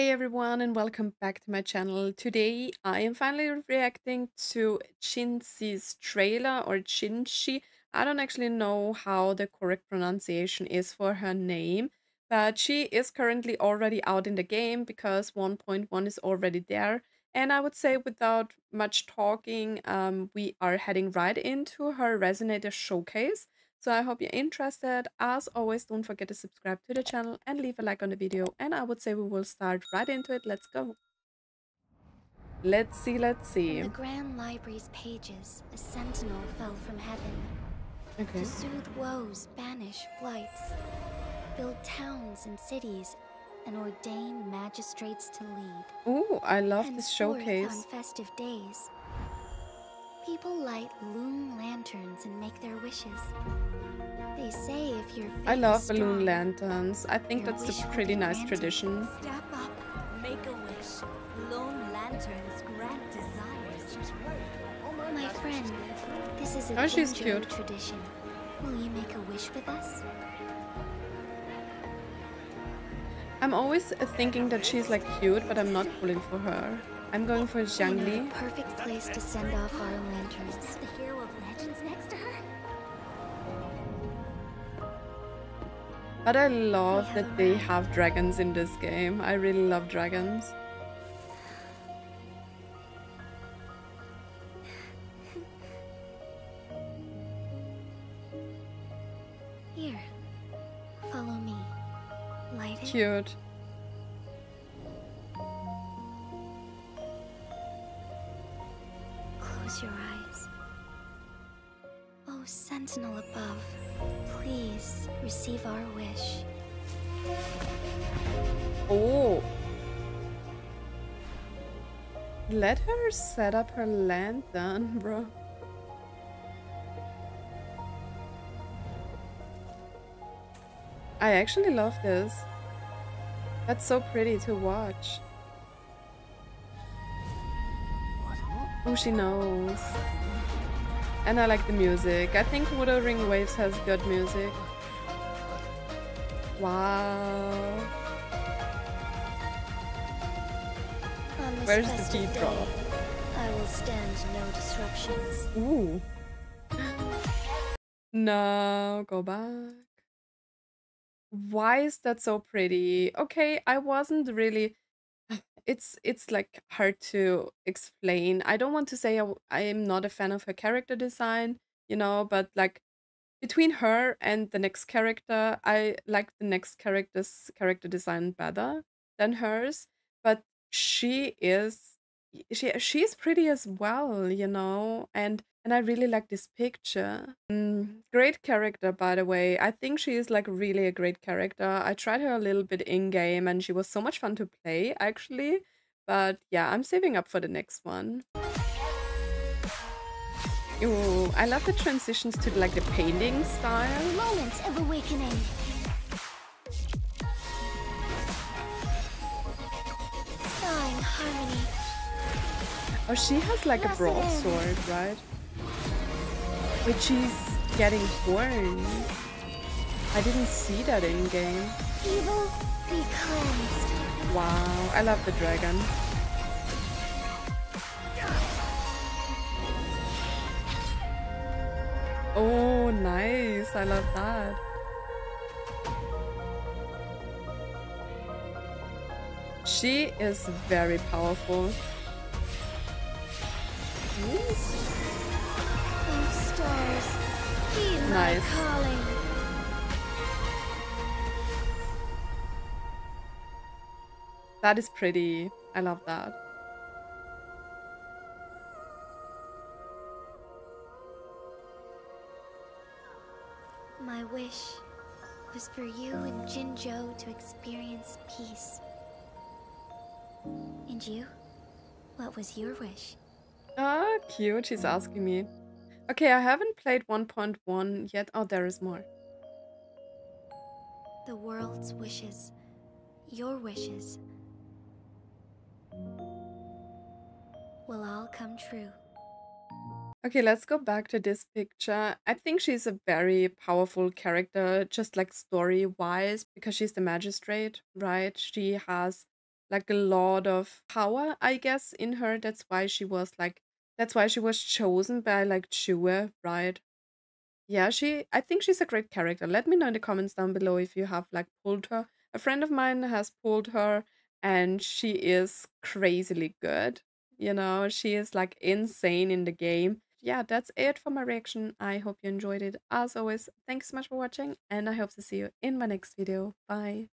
Hey everyone and welcome back to my channel. Today I am finally reacting to Chinzi's trailer or Chinchi. I don't actually know how the correct pronunciation is for her name, but she is currently already out in the game because 1.1 is already there. And I would say without much talking, um, we are heading right into her Resonator showcase. So I hope you're interested. As always, don't forget to subscribe to the channel and leave a like on the video. And I would say we will start right into it. Let's go. Let's see, let's see. In the Grand Library's pages, a sentinel fell from heaven. Okay. To soothe woes, banish blights, build towns and cities, and ordain magistrates to lead. Ooh, I love this Henceforth showcase. On festive days, people light loom lanterns and make their wishes. They say if your I love balloon lanterns. I think that's a pretty nice tradition. Step up, make a wish. Lone lanterns grant desires. My friend, this is a Oh, she's cute. tradition. Will you make a wish with us? I'm always thinking that she's like cute, but I'm not pulling for her. I'm going for Changli. perfect place to send off our lanterns. The hero of legends next to her? But I love that they have dragons in this game. I really love dragons. Here, follow me. Light it. Cute. Close your eyes. Oh, sentinel above, please receive our wish. Oh. Let her set up her lantern, bro. I actually love this. That's so pretty to watch. She knows. And I like the music. I think Wuthering Waves has good music. Wow. Where's the beat drop? I will stand no disruptions. Ooh. No, go back. Why is that so pretty? Okay, I wasn't really it's it's like hard to explain. I don't want to say I, w- I am not a fan of her character design, you know, but like between her and the next character, I like the next character's character design better than hers, but she is she she's pretty as well, you know, and and I really like this picture. Mm, great character, by the way. I think she is like really a great character. I tried her a little bit in game, and she was so much fun to play, actually. But yeah, I'm saving up for the next one. Ooh, I love the transitions to like the painting style. Moment of awakening. Harmony. Oh, she has like a broadsword, right? Which she's getting horns. I didn't see that in game. Evil, be cleansed. Wow, I love the dragon. Oh, nice. I love that. She is very powerful. Oh, stars, Nice. calling. That is pretty. I love that. My wish was for you and Jinzhou to experience peace. And you? What was your wish? Ah, cute. She's asking me. Okay, I haven't played 1.1 yet. Oh, there is more. The world's wishes. Your wishes. Will all come true. Okay, let's go back to this picture. I think she's a very powerful character, just like story wise, because she's the magistrate, right? She has like a lot of power, I guess, in her. That's why she was like that's why she was chosen by like Chua, right? Yeah, she I think she's a great character. Let me know in the comments down below if you have like pulled her. A friend of mine has pulled her and she is crazily good. You know, she is like insane in the game. Yeah, that's it for my reaction. I hope you enjoyed it. As always, thanks so much for watching and I hope to see you in my next video. Bye.